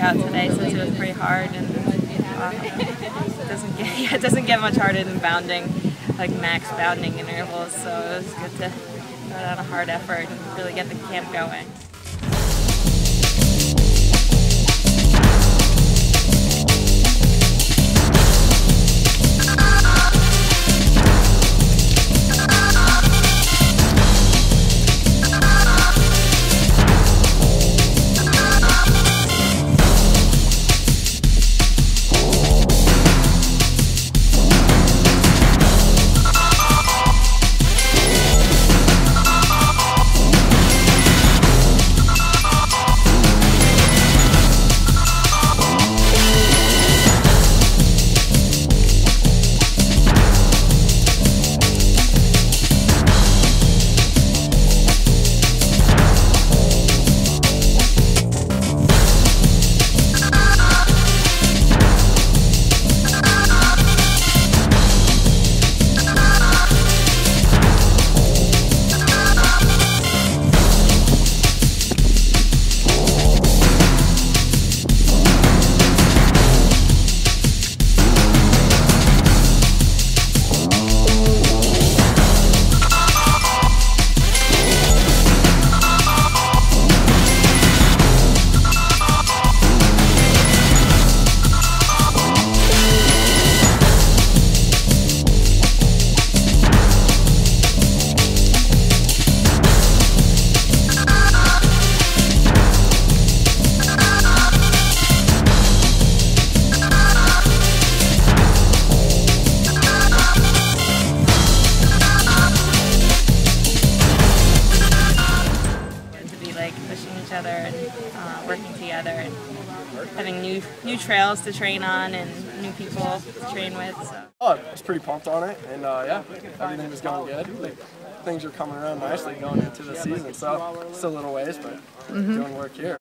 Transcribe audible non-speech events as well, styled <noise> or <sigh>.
out today since it was pretty hard and uh, it doesn't get <laughs> yeah, it doesn't get much harder than bounding like max bounding intervals. So it was good to put out a hard effort and really get the camp going. Uh, working together and having new new trails to train on and new people to train with. So. Oh, I was pretty pumped on it, and uh, yeah, everything was going good. Like, things are coming around nicely going into the season, so still a little ways, but doing work here.